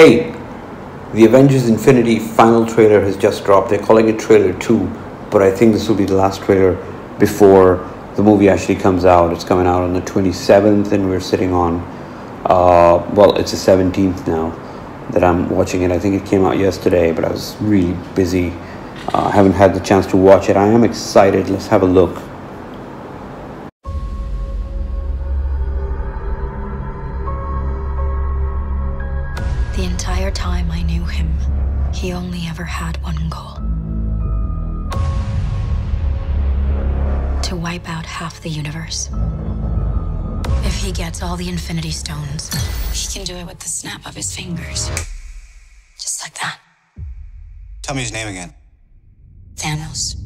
Hey, the Avengers Infinity final trailer has just dropped. They're calling it trailer 2, but I think this will be the last trailer before the movie actually comes out. It's coming out on the 27th, and we're sitting on, uh, well, it's the 17th now that I'm watching it. I think it came out yesterday, but I was really busy. Uh, I haven't had the chance to watch it. I am excited. Let's have a look. He only ever had one goal to wipe out half the universe. If he gets all the Infinity Stones, he can do it with the snap of his fingers. Just like that. Tell me his name again. Thanos.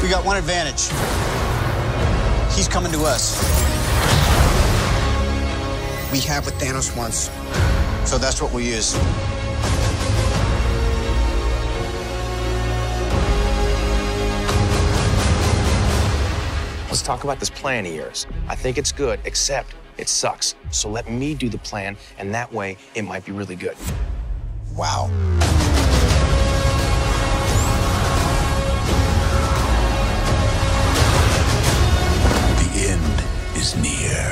We got one advantage. He's coming to us. We have what Thanos wants. So that's what we use. Let's talk about this plan of yours. I think it's good, except it sucks. So let me do the plan, and that way it might be really good. Wow. Is near.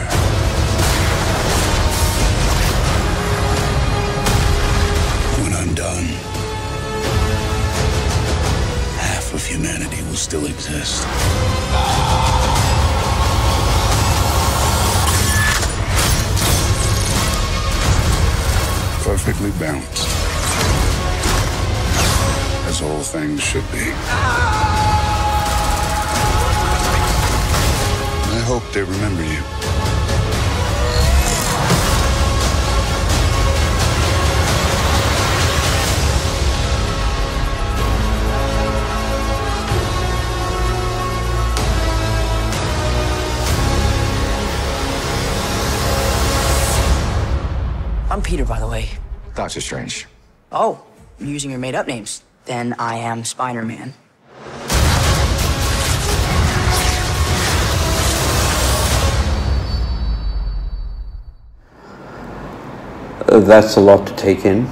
When I'm done, half of humanity will still exist. Perfectly balanced. As all things should be. Hope they remember you. I'm Peter, by the way. Doctor Strange. Oh, you're using your made up names. Then I am Spider That's a lot to take in.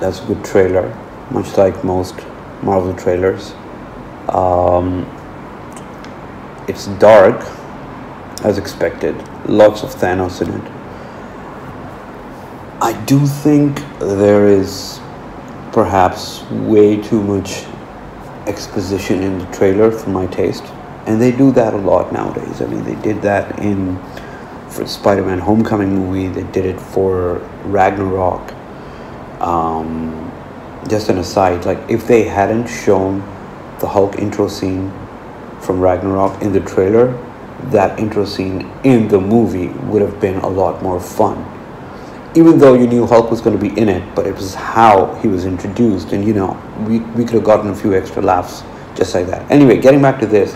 That's a good trailer, much like most Marvel trailers. Um, it's dark, as expected. Lots of Thanos in it. I do think there is perhaps way too much exposition in the trailer for my taste. And they do that a lot nowadays. I mean, they did that in for Spider-Man Homecoming movie. They did it for Ragnarok. Um, just an aside, like if they hadn't shown the Hulk intro scene from Ragnarok in the trailer, that intro scene in the movie would have been a lot more fun. Even though you knew Hulk was going to be in it, but it was how he was introduced, and you know, we, we could have gotten a few extra laughs just like that. Anyway, getting back to this,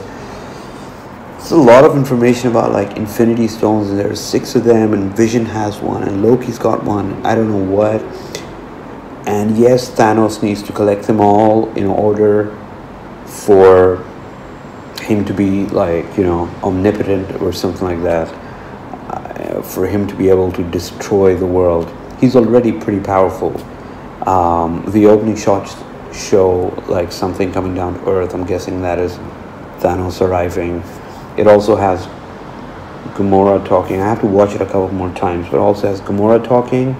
it's a lot of information about like Infinity Stones, and there's six of them, and Vision has one, and Loki's got one. I don't know what. And yes, Thanos needs to collect them all in order for him to be like you know omnipotent or something like that. Uh, for him to be able to destroy the world, he's already pretty powerful. Um, the opening shots show like something coming down to Earth. I'm guessing that is Thanos arriving. It also has Gamora talking. I have to watch it a couple more times, but also has Gamora talking.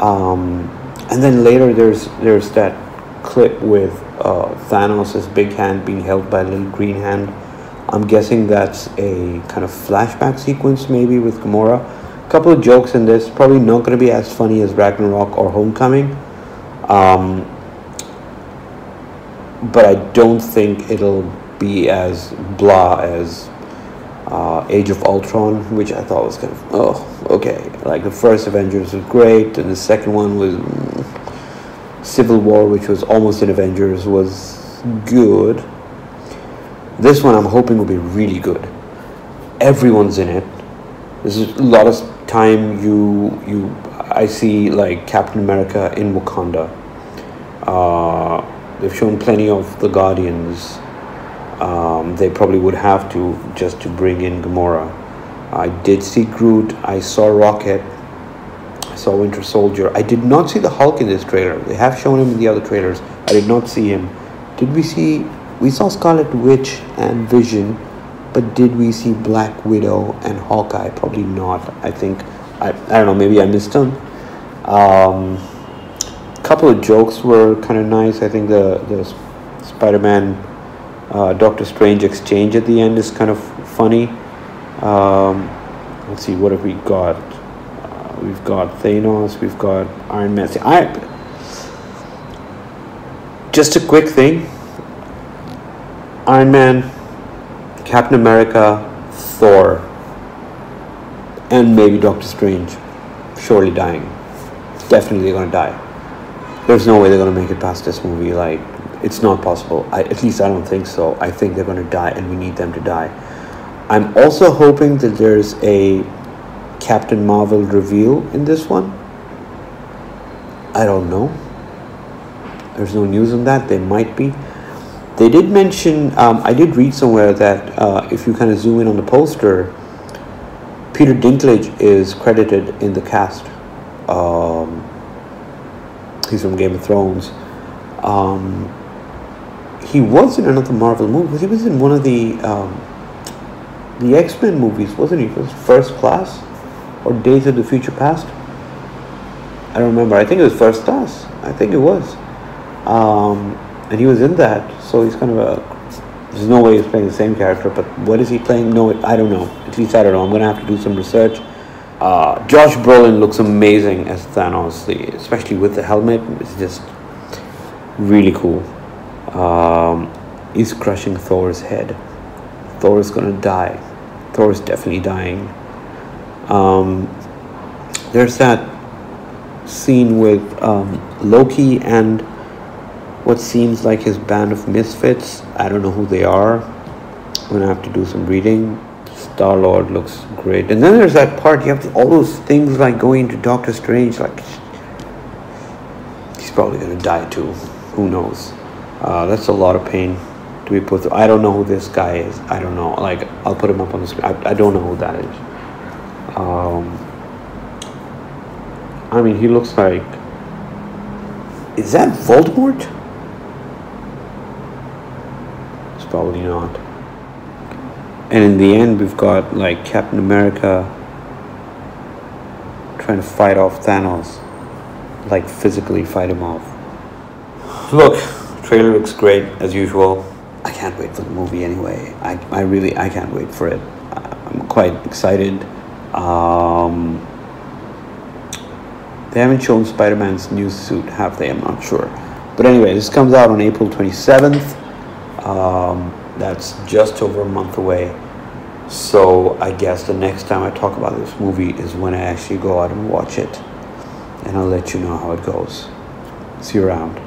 Um, and then later there's there's that clip with uh, Thanos' big hand being held by a little green hand. I'm guessing that's a kind of flashback sequence maybe with Gamora. A couple of jokes in this, probably not going to be as funny as Ragnarok or Homecoming. Um, but I don't think it'll be as blah as uh, Age of Ultron, which I thought was kind of oh okay. Like the first Avengers was great, and the second one was mm, Civil War, which was almost an Avengers, was good. This one I'm hoping will be really good. Everyone's in it. There's a lot of time you you I see like Captain America in Wakanda. Uh, they've shown plenty of the Guardians. Um, they probably would have to just to bring in Gamora. I did see Groot. I saw Rocket. I saw Winter Soldier. I did not see the Hulk in this trailer. They have shown him in the other trailers. I did not see him. Did we see? We saw Scarlet Witch and Vision, but did we see Black Widow and Hawkeye? Probably not. I think. I, I don't know. Maybe I missed them. Um, couple of jokes were kind of nice. I think the the Spider-Man uh, Doctor Strange exchange at the end is kind of funny. Um, let's see, what have we got? Uh, we've got Thanos. We've got Iron Man. See, I just a quick thing. Iron Man, Captain America, Thor, and maybe Doctor Strange, surely dying. Definitely gonna die there's no way they're going to make it past this movie. Like, it's not possible. I, at least I don't think so. I think they're going to die, and we need them to die. I'm also hoping that there's a Captain Marvel reveal in this one. I don't know. There's no news on that. They might be. They did mention, um, I did read somewhere that uh, if you kind of zoom in on the poster, Peter Dinklage is credited in the cast. Um, he's from Game of Thrones. Um, he was in another Marvel movie. He was in one of the um, the X Men movies, wasn't he? Was First Class or Days of the Future Past? I don't remember. I think it was First Class. I think it was. Um, and he was in that, so he's kind of a. There's no way he's playing the same character, but what is he playing? No, I don't know. At least I don't know. I'm gonna have to do some research. Uh, Josh Brolin looks amazing as Thanos, especially with the helmet. It's just really cool. Um, he's crushing Thor's head. Thor is gonna die. Thor is definitely dying. Um, there's that scene with um, Loki and what seems like his band of misfits. I don't know who they are. I'm gonna have to do some reading. Star Lord looks great. And then there's that part, you have all those things like going to Doctor Strange, like, he's probably to die too. Who knows? Uh, that's a lot of pain to be put through. I don't know who this guy is. I don't know. Like, I'll put him up on the screen. I, I don't know who that is. Um, I mean, he looks like. Is that Voldemort? It's probably not. And in the end, we've got like Captain America trying to fight off Thanos, like physically fight him off. Look, trailer looks great as usual. I can't wait for the movie anyway. I, I really I can't wait for it. I'm quite excited. Um, they haven't shown Spider-Man's new suit, have they? I'm not sure. But anyway, this comes out on April 27th. Um, that's just over a month away. So I guess the next time I talk about this movie is when I actually go out and watch it. And I'll let you know how it goes. See you around.